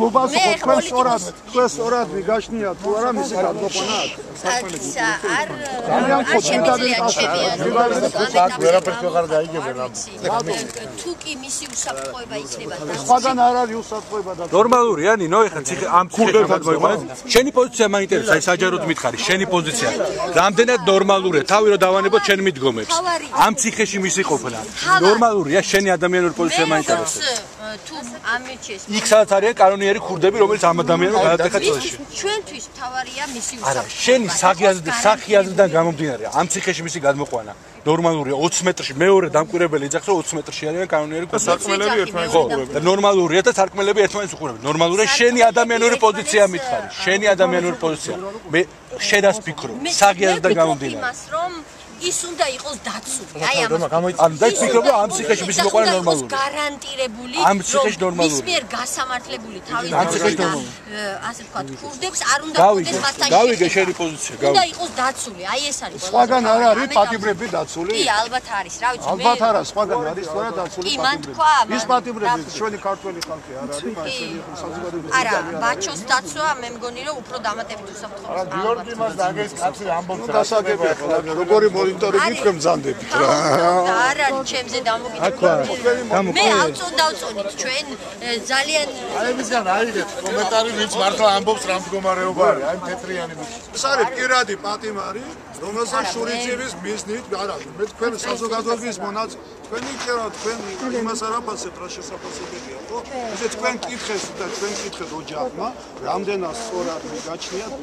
მობას მე ხო თქვენ სწორად თქვენ სწორად მიგაშნია თუ არა მისი გადმოყვანა აქ აცა არ არ ხოცი შემიძლია და ჩემია აქ ვერაფერს ვეღარ გაიგებენ ამ თუ კი მისი უსაფრთხოება იქნება და სხვაგან არ არის უსაფრთხოება და ნორმალურია ნინო ეხლა ციხე ამ ციხეში გადმოიყვანეთ შენი პოზიცია მაინტერესებს აი საჯაროდ მითხარი შენი პოზიცია. რამდენად ნორმალურია თავი რომ დავანებოთ შენ მიდგომებს. ამ ციხეში მისი ყოფნა ნორმალურია შენი ადამიანური პოზიცია მაინტერესებს თუ ამირჩეს იქ სადაც არიან კანონიერი ქურდები რომელიც ამ ადამიანს გადატეხა წელში ჩვენთვის თავარია მისი არა უსაფრთხოება. შენი საგიაზრდ სახიაზრდან გამომდინარე ამ ციხეში მისი გადმოყვანა ნორმალურია. 20 მეტრში მეორე დამკვირვებელი იძახს რომ 20 მეტრში არიან კანონიერი ქურდები. სარკმელები ერთმანეთს ხო და ნორმალურია და სარკმელები ერთმანეთს უყურებენ. ნორმალურია შენი ადამიანური პოზიცია მითხარი შენი ადამიანური პოზიცია. მე შედას ფიქრო საგიაზრდან გამომდინარე. იმას რომ ის უნდა იყოს დაცული. აი ამას. ანუ და ფიქრობ რომ ამ ციხეში მისი მოყვანა ნორმალურია გარანტირებული ამ ციხეში ნორმალურია. ის მიერ გასამართლებული თავის ამ ციხეში ე, ასე ვთქვათ, ქურდებს არ უნდა ქურდეს მასთან გავიგე შენი პოზიცია უნდა გავიგე იყოს დაცული. აი ეს არის. სხვაგან არ არის მთავარი. პატიბრები დაცული კი, ალბათ არის. რა ვიცი, მე ალბათ არა სხვაგან არის სწორად დაცული კი, მან თქვა, ის რა- ჩვენი ქართველი ხალხი არ არის კი. მასელი საზოგადოების არა, ბაჩოს დაცვა მე მგონი რომ უფრო დამატებით უსაფრთხოა. გიორგი მას დაგეს კაცი ამბობს რა გასაგებია ხოლმე როგორი მონიტორინგი თქვენ მზანდებით რა არ არის ჩემზე დამოგიდგენილი. მე ავწონ დავწონით ჩვენ ძალიან აი მისგან აიგეთ კომენტარი ვინც მართლა ამბობს რა მდგომარეობა არის აი თეთრიანი ეს არის პირადი პატიმარი რომელსაც შურიძიების მიზნით არა მე თქვენ საზოგადოების მონაც თქვენი წერა თქვენ იმას არ აფასებთ რა შესაძლებელია ხო ესე თქვენ კითხეს და თქვენ კითხეთ ოჯახმა რამდენად სწორად მიგაჩნიათ